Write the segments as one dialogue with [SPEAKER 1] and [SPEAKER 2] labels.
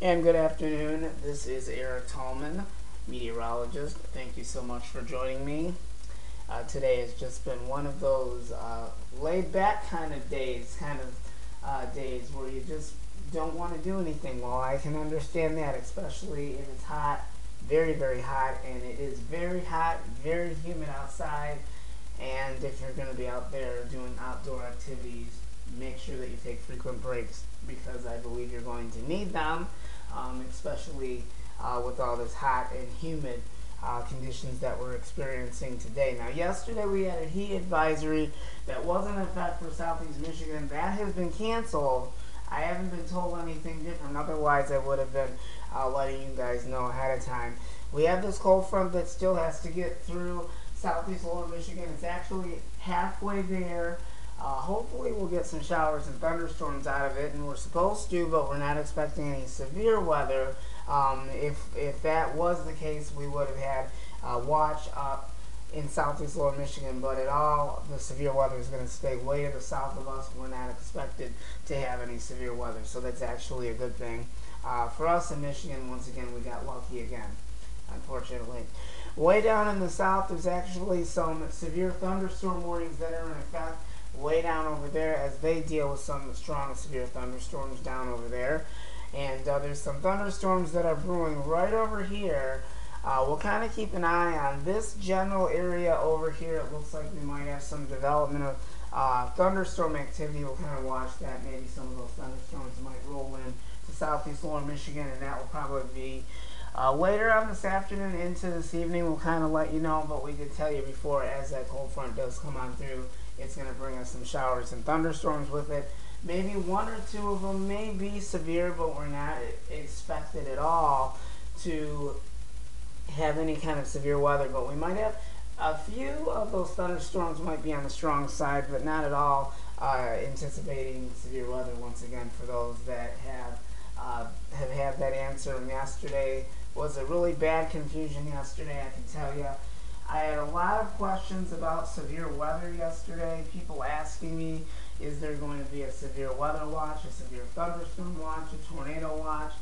[SPEAKER 1] And good afternoon. This is Eric Tallman, meteorologist. Thank you so much for joining me. Uh, today has just been one of those uh, laid back kind of days, kind of uh, days where you just don't want to do anything. Well, I can understand that, especially if it's hot, very, very hot, and it is very hot, very humid outside. And if you're going to be out there doing outdoor activities, make sure that you take frequent breaks because I believe you're going to need them, um, especially uh, with all this hot and humid uh, conditions that we're experiencing today. Now, yesterday we had a heat advisory that wasn't in effect for southeast Michigan. That has been canceled. I haven't been told anything different. Otherwise, I would have been uh, letting you guys know ahead of time. We have this cold front that still has to get through southeast lower Michigan. It's actually halfway there. Uh, hopefully we'll get some showers and thunderstorms out of it, and we're supposed to, but we're not expecting any severe weather. Um, if, if that was the case, we would have had uh, watch up in southeast lower Michigan, but at all, the severe weather is going to stay way to the south of us. We're not expected to have any severe weather, so that's actually a good thing. Uh, for us in Michigan, once again, we got lucky again, unfortunately. Way down in the south, there's actually some severe thunderstorm warnings that are in effect way down over there as they deal with some strong severe thunderstorms down over there. And uh, there's some thunderstorms that are brewing right over here. Uh, we'll kind of keep an eye on this general area over here. It looks like we might have some development of uh, thunderstorm activity. We'll kind of watch that. Maybe some of those thunderstorms might roll in to southeast lower Michigan, and that will probably be uh, later on this afternoon into this evening. We'll kind of let you know, but we did tell you before as that cold front does come on through it's going to bring us some showers and thunderstorms with it. Maybe one or two of them may be severe, but we're not expected at all to have any kind of severe weather. But we might have a few of those thunderstorms might be on the strong side, but not at all uh, anticipating severe weather once again for those that have uh, have had that answer. Yesterday was a really bad confusion yesterday, I can tell you. I had a lot of questions about severe weather yesterday. People asking me, is there going to be a severe weather watch, a severe thunderstorm watch, a tornado watch?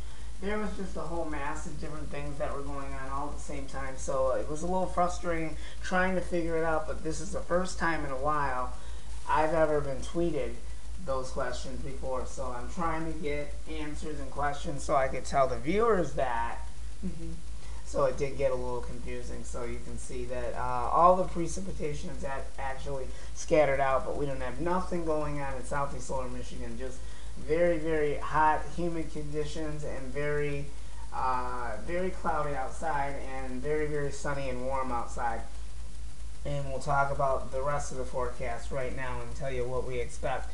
[SPEAKER 1] There was just a whole mass of different things that were going on all at the same time. So it was a little frustrating trying to figure it out, but this is the first time in a while I've ever been tweeted those questions before. So I'm trying to get answers and questions so I could tell the viewers that. Mm-hmm so it did get a little confusing. So you can see that uh, all the precipitation is actually scattered out, but we don't have nothing going on in southeast lower Michigan. Just very, very hot, humid conditions and very, uh, very cloudy outside and very, very sunny and warm outside. And we'll talk about the rest of the forecast right now and tell you what we expect.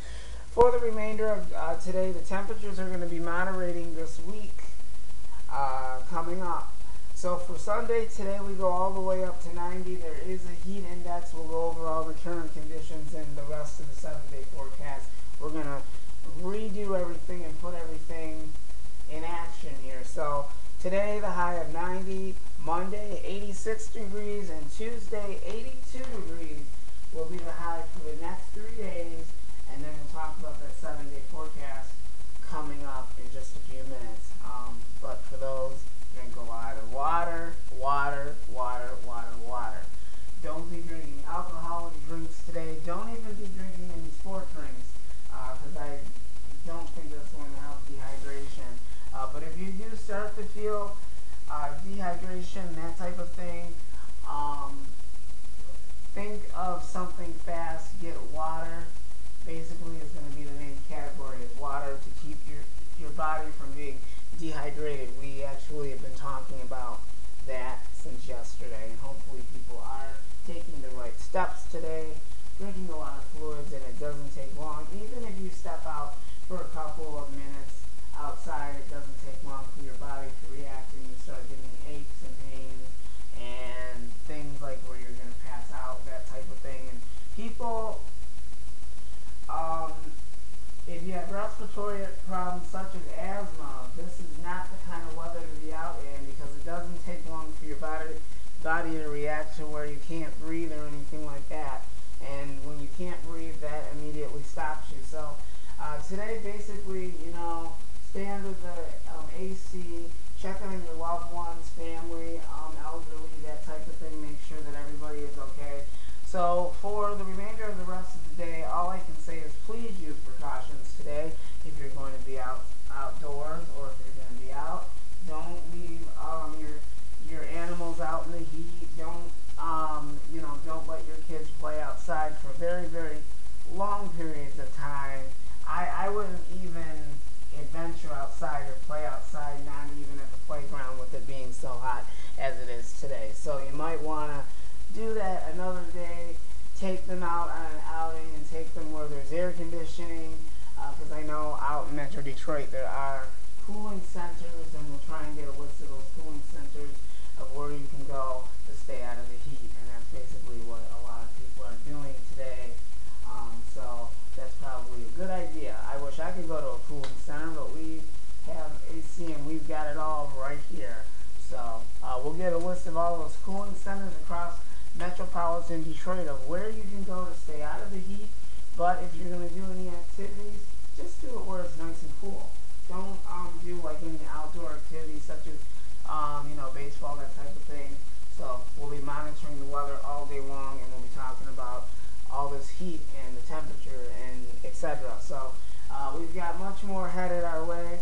[SPEAKER 1] For the remainder of uh, today, the temperatures are going to be moderating this week uh, coming up. So for Sunday, today we go all the way up to 90. There is a heat index. We'll go over all the current conditions and the rest of the seven-day forecast. We're going to redo everything and put everything in action here. So today the high of 90, Monday 86 degrees, and Tuesday 82 degrees will be the high for the next three days. And then we'll talk about that seven-day forecast coming up in just a few minutes. Um, but those drink a lot of water, water, water, water, water. Don't be drinking alcoholic drinks today. Don't even be drinking any sport drinks because uh, I don't think that's going to help dehydration. Uh, but if you do start to feel uh, dehydration, that type of thing, um, think of something fast. Get water. Basically, is going to be the main category is water to keep your your body from being dehydrated. We actually have been talking about that since yesterday, and hopefully people are taking the right steps today, drinking a lot of fluids, and it doesn't take long. Even if you step out for a couple of minutes outside, it doesn't take long for your body to react, and you start getting aches and pains and things like where you're going to pass out, that type of thing. And people, um, if you have respiratory problems such as asthma, this is not the kind of weather to be out in because it doesn't take long for your body body to react to where you can't breathe or anything like that. And when you can't breathe, that immediately stops you. So uh, today, basically, you know, stay under the um, AC, check on your loved ones, family, um, elderly, that type of thing. Make sure that everybody is okay. So for the remainder of the rest of the day, all I can say is please use precautions today if you're going to be out outdoors or if you're going to be out. Don't leave um, your your animals out in the heat. Don't um, you know? Don't let your kids play outside for very very long periods of time. I I wouldn't even adventure outside or play outside, not even at the playground with it being so hot as it is today. So you might want to do that another day. Take them out on an outing and take them where there's air conditioning. Because uh, I know out in Metro Detroit there are cooling centers, and we'll try and get a list of those cooling centers of where you can go to stay out of the heat. And that's basically what a lot of people are doing today. Um, so that's probably a good idea. I wish I could go to a cooling center, but we have AC and we've got it all right here. So uh, we'll get a list of all those cooling centers across metropolitan Detroit of where you can go to stay out of the heat. But if you're going to do any activities, just do it where it's nice and cool. Don't um, do like any outdoor activities such as, um, you know, baseball, that type of thing. So we'll be monitoring the weather all day long and we'll be talking about all this heat and the temperature and etc. So uh, we've got much more headed our way